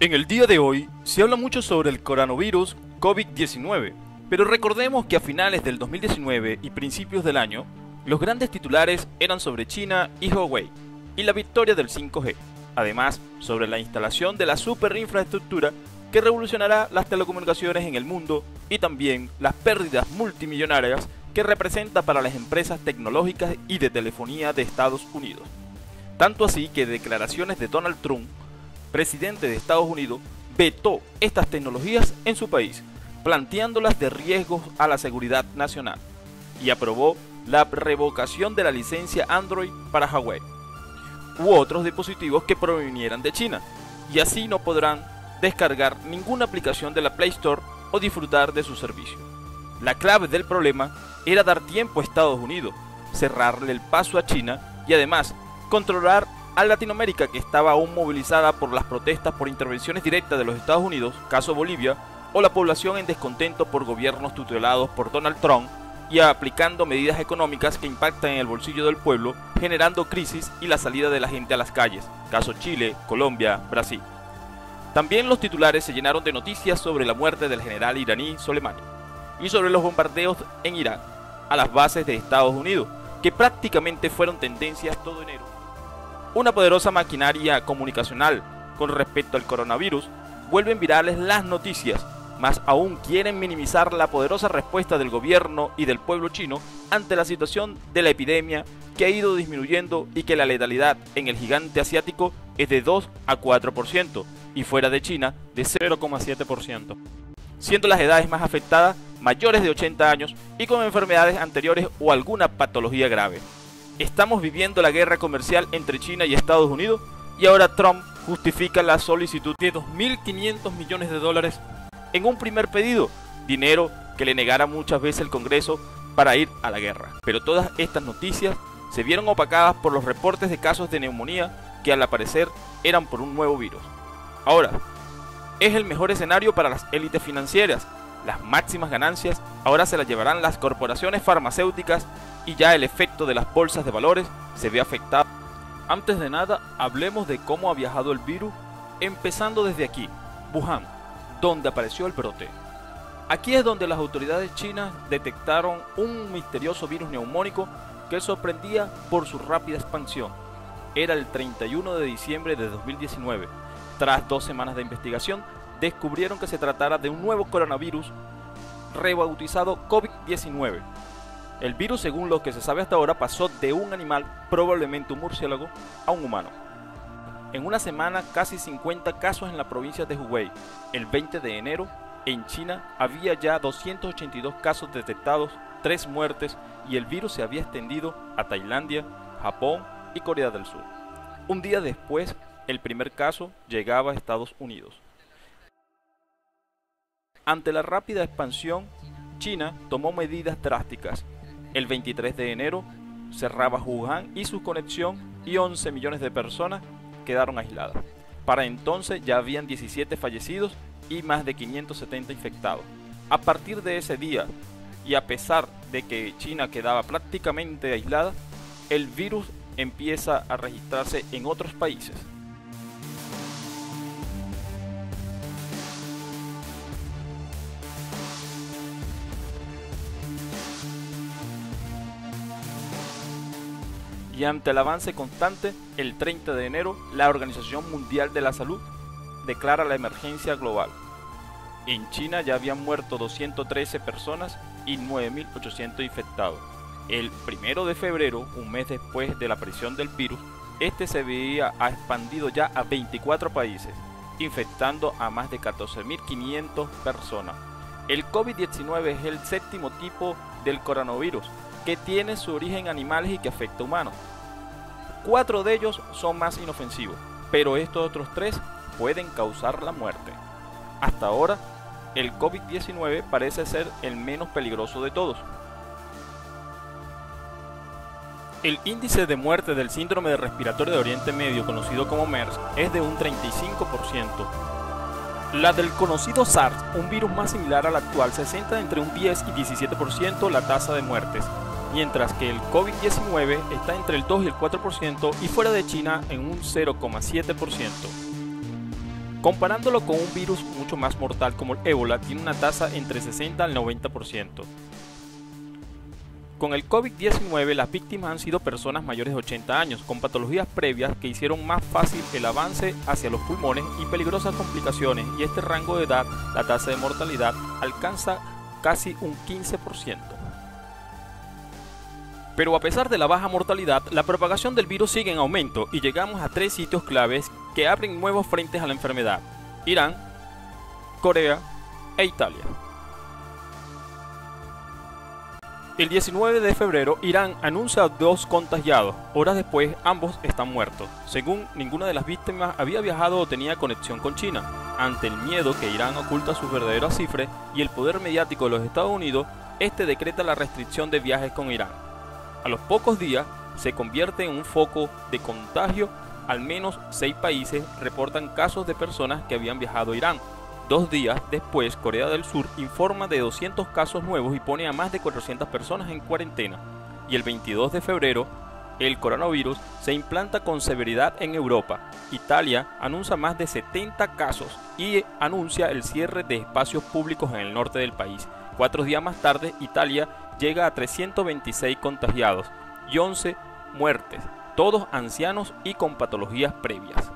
En el día de hoy se habla mucho sobre el coronavirus COVID-19, pero recordemos que a finales del 2019 y principios del año, los grandes titulares eran sobre China y Huawei y la victoria del 5G, además sobre la instalación de la superinfraestructura que revolucionará las telecomunicaciones en el mundo y también las pérdidas multimillonarias que representa para las empresas tecnológicas y de telefonía de Estados Unidos. Tanto así que declaraciones de Donald Trump presidente de Estados Unidos, vetó estas tecnologías en su país, planteándolas de riesgos a la seguridad nacional, y aprobó la revocación de la licencia Android para Huawei u otros dispositivos que provinieran de China, y así no podrán descargar ninguna aplicación de la Play Store o disfrutar de su servicio. La clave del problema era dar tiempo a Estados Unidos, cerrarle el paso a China y además controlar a Latinoamérica que estaba aún movilizada por las protestas por intervenciones directas de los Estados Unidos, caso Bolivia, o la población en descontento por gobiernos tutelados por Donald Trump y aplicando medidas económicas que impactan en el bolsillo del pueblo, generando crisis y la salida de la gente a las calles, caso Chile, Colombia, Brasil. También los titulares se llenaron de noticias sobre la muerte del general iraní Soleimani y sobre los bombardeos en Irán a las bases de Estados Unidos, que prácticamente fueron tendencias todo enero una poderosa maquinaria comunicacional con respecto al coronavirus, vuelven virales las noticias, más aún quieren minimizar la poderosa respuesta del gobierno y del pueblo chino ante la situación de la epidemia que ha ido disminuyendo y que la letalidad en el gigante asiático es de 2 a 4% y fuera de China de 0,7%, siendo las edades más afectadas mayores de 80 años y con enfermedades anteriores o alguna patología grave estamos viviendo la guerra comercial entre China y Estados Unidos y ahora Trump justifica la solicitud de 2.500 millones de dólares en un primer pedido, dinero que le negara muchas veces el Congreso para ir a la guerra. Pero todas estas noticias se vieron opacadas por los reportes de casos de neumonía que al aparecer eran por un nuevo virus. Ahora, es el mejor escenario para las élites financieras. Las máximas ganancias ahora se las llevarán las corporaciones farmacéuticas y ya el efecto de las bolsas de valores se ve afectado. Antes de nada, hablemos de cómo ha viajado el virus, empezando desde aquí, Wuhan, donde apareció el brote. Aquí es donde las autoridades chinas detectaron un misterioso virus neumónico que sorprendía por su rápida expansión. Era el 31 de diciembre de 2019. Tras dos semanas de investigación, descubrieron que se tratara de un nuevo coronavirus rebautizado COVID-19 el virus, según lo que se sabe hasta ahora, pasó de un animal, probablemente un murciélago, a un humano. En una semana, casi 50 casos en la provincia de Hubei. El 20 de enero, en China, había ya 282 casos detectados, 3 muertes y el virus se había extendido a Tailandia, Japón y Corea del Sur. Un día después, el primer caso llegaba a Estados Unidos. Ante la rápida expansión, China tomó medidas drásticas el 23 de enero cerraba Wuhan y su conexión y 11 millones de personas quedaron aisladas. Para entonces ya habían 17 fallecidos y más de 570 infectados. A partir de ese día, y a pesar de que China quedaba prácticamente aislada, el virus empieza a registrarse en otros países. Y ante el avance constante, el 30 de enero, la Organización Mundial de la Salud declara la emergencia global. En China ya habían muerto 213 personas y 9.800 infectados. El 1 de febrero, un mes después de la aparición del virus, este se veía expandido ya a 24 países, infectando a más de 14.500 personas. El COVID-19 es el séptimo tipo del coronavirus que tiene su origen animales y que afecta a humanos. Cuatro de ellos son más inofensivos, pero estos otros tres pueden causar la muerte. Hasta ahora, el COVID-19 parece ser el menos peligroso de todos. El índice de muerte del síndrome de respiratorio de Oriente Medio, conocido como MERS, es de un 35%. La del conocido SARS, un virus más similar al actual, se centra entre un 10 y 17% la tasa de muertes, mientras que el COVID-19 está entre el 2 y el 4% y fuera de China en un 0,7%. Comparándolo con un virus mucho más mortal como el ébola, tiene una tasa entre 60 al 90%. Con el COVID-19 las víctimas han sido personas mayores de 80 años, con patologías previas que hicieron más fácil el avance hacia los pulmones y peligrosas complicaciones, y este rango de edad, la tasa de mortalidad, alcanza casi un 15%. Pero a pesar de la baja mortalidad, la propagación del virus sigue en aumento y llegamos a tres sitios claves que abren nuevos frentes a la enfermedad. Irán, Corea e Italia. El 19 de febrero, Irán anuncia dos contagiados. Horas después, ambos están muertos. Según ninguna de las víctimas había viajado o tenía conexión con China. Ante el miedo que Irán oculta sus verdaderos cifras y el poder mediático de los Estados Unidos, este decreta la restricción de viajes con Irán. A los pocos días, se convierte en un foco de contagio. Al menos seis países reportan casos de personas que habían viajado a Irán, Dos días después, Corea del Sur informa de 200 casos nuevos y pone a más de 400 personas en cuarentena. Y el 22 de febrero, el coronavirus se implanta con severidad en Europa. Italia anuncia más de 70 casos y anuncia el cierre de espacios públicos en el norte del país. Cuatro días más tarde, Italia llega a 326 contagiados y 11 muertes, todos ancianos y con patologías previas.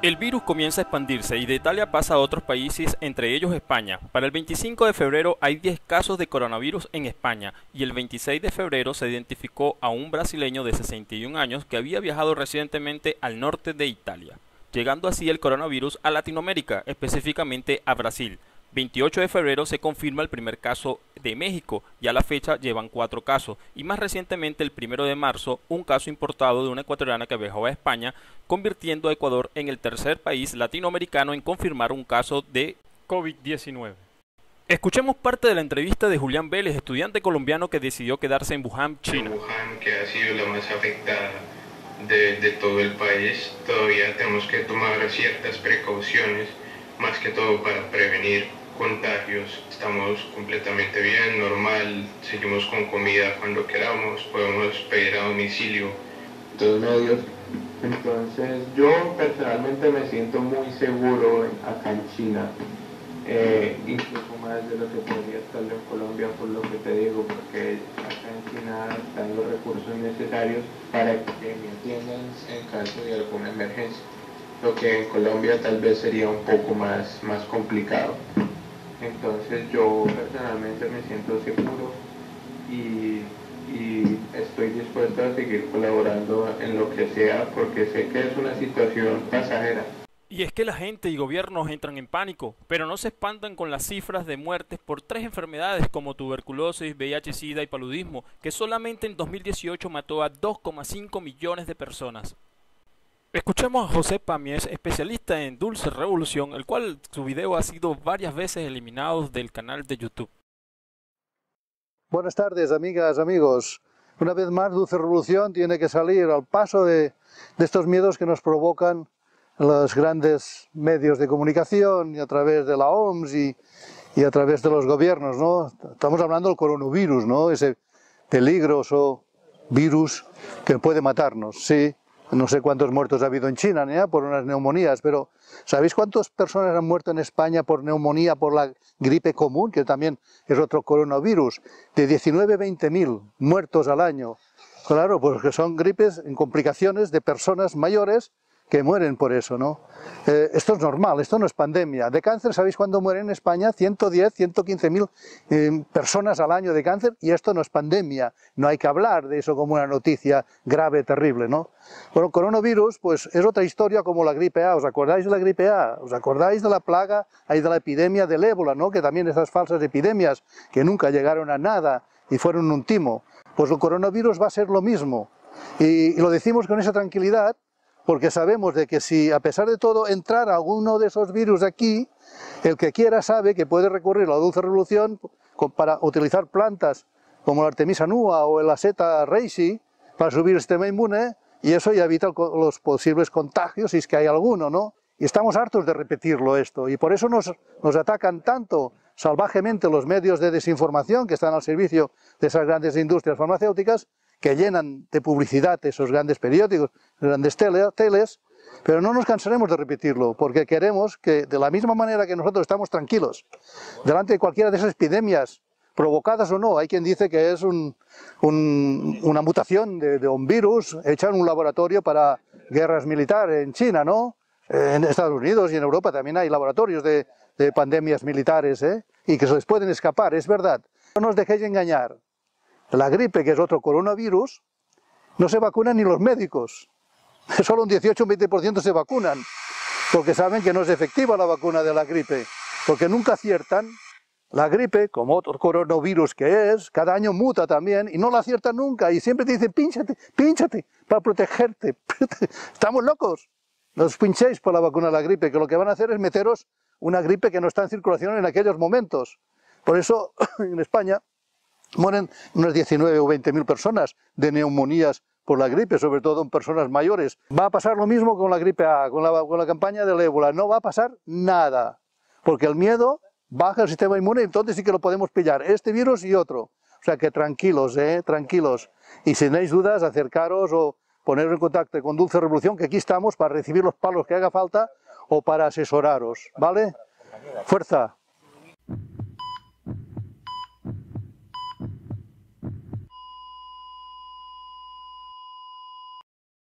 El virus comienza a expandirse y de Italia pasa a otros países, entre ellos España. Para el 25 de febrero hay 10 casos de coronavirus en España y el 26 de febrero se identificó a un brasileño de 61 años que había viajado recientemente al norte de Italia, llegando así el coronavirus a Latinoamérica, específicamente a Brasil. 28 de febrero se confirma el primer caso de México y a la fecha llevan cuatro casos y más recientemente el primero de marzo un caso importado de una ecuatoriana que viajó a España convirtiendo a Ecuador en el tercer país latinoamericano en confirmar un caso de COVID-19. Escuchemos parte de la entrevista de Julián Vélez, estudiante colombiano que decidió quedarse en Wuhan, China. Wuhan, que ha sido la más afectada de, de todo el país, todavía tenemos que tomar ciertas precauciones, más que todo para prevenir contagios, estamos completamente bien, normal, seguimos con comida cuando queramos, podemos pedir a domicilio. Todos medios. Entonces yo personalmente me siento muy seguro acá en China, eh, incluso más de lo que podría estar en Colombia por lo que te digo, porque acá en China están los recursos necesarios para que me atiendan en caso de alguna emergencia, lo que en Colombia tal vez sería un poco más, más complicado. Entonces yo personalmente me siento seguro y, estoy dispuesto a seguir colaborando en lo que sea porque sé que es una situación pasajera. Y es que la gente y gobiernos entran en pánico, pero no se espantan con las cifras de muertes por tres enfermedades como tuberculosis, VIH, SIDA y paludismo, que solamente en 2018 mató a 2,5 millones de personas. Escuchemos a José Pamies, especialista en Dulce Revolución, el cual su video ha sido varias veces eliminado del canal de YouTube. Buenas tardes, amigas, amigos. Una vez más, Dulce Revolución tiene que salir al paso de, estos miedos que nos provocan los grandes medios de comunicación y a través de la OMS y, y a través de los gobiernos, ¿no? Estamos hablando del coronavirus, ¿no? Ese peligroso virus que puede matarnos, sí, no sé cuántos muertos ha habido en China por unas neumonías, pero ¿sabéis cuántas personas han muerto en España por neumonía, por la gripe común, que también es otro coronavirus? De 19 a 20 mil muertos al año. Claro, porque son gripes en complicaciones de personas mayores que mueren por eso, ¿no? Eh, esto es normal, esto no es pandemia. De cáncer, ¿sabéis cuándo mueren en España? 110, 115 mil eh, personas al año de cáncer y esto no es pandemia. No hay que hablar de eso como una noticia grave, terrible, ¿no? Bueno, coronavirus, pues es otra historia como la gripe A. ¿Os acordáis de la gripe A? ¿Os acordáis de la plaga, ahí de la epidemia del ébola, ¿no? Que también esas falsas epidemias que nunca llegaron a nada y fueron un timo. Pues el coronavirus va a ser lo mismo. y lo decimos con esa tranquilidad porque sabemos de que si a pesar de todo entrara alguno de esos virus aquí, el que quiera sabe que puede recurrir a la dulce revolución para utilizar plantas como la Artemisa nua o el Aseta reishi para subir el sistema inmune y eso ya evita los posibles contagios si es que hay alguno, ¿no? Y estamos hartos de repetirlo esto y por eso nos atacan tanto salvajemente los medios de desinformación que están al servicio de esas grandes industrias farmacéuticas que llenan de publicidad esos grandes periódicos, grandes teles, Pero no nos cansaremos de repetirlo, porque queremos que de la misma manera que nosotros estamos tranquilos delante de cualquiera de esas epidemias, provocadas o no, hay quien dice que es una mutación de, un virus hecha en un laboratorio para guerras militares en China, ¿no? En Estados Unidos y en Europa también hay laboratorios de, pandemias militares ¿eh? y que se les pueden escapar, es verdad. No nos dejéis engañar. La gripe, que es otro coronavirus, no se vacunan ni los médicos. Solo un 18 o 20% se vacunan, porque saben que no es efectiva la vacuna de la gripe, porque nunca aciertan. La gripe, como otro coronavirus que es, cada año muta también y no la aciertan nunca y siempre te dicen pínchate, pínchate para protegerte. Estamos locos. No os pinchéis por la vacuna de la gripe, que lo que van a hacer es meteros una gripe que no está en circulación en aquellos momentos. Por eso en España mueren unas 19 o 20 mil personas de neumonías por la gripe, sobre todo en personas mayores. Va a pasar lo mismo con la gripe A, con la, con la campaña del ébola. No va a pasar nada, porque el miedo baja el sistema inmune, entonces sí que lo podemos pillar, este virus y otro. O sea que tranquilos, ¿eh? tranquilos. Y si tenéis dudas, acercaros o poneros en contacto con Dulce Revolución, que aquí estamos para recibir los palos que haga falta o para asesoraros, ¿vale? Fuerza.